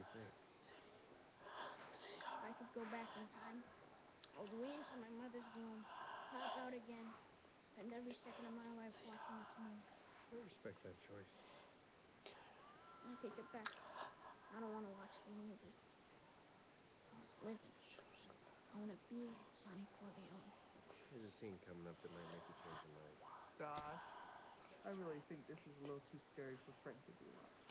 you think? If I could go back in time, I would wait into my mother's womb, pop out again, spend every second of my life watching this movie. I respect that choice. I take it back. I don't want to watch the movie. I want to live in I want to be Sonny Corleone. There's a scene coming up that might make you change your mind. Gosh, I really think this is a little too scary for Frank to be watching.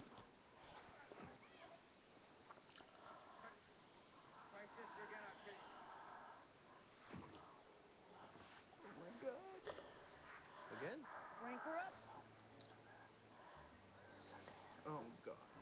Her up. Oh god.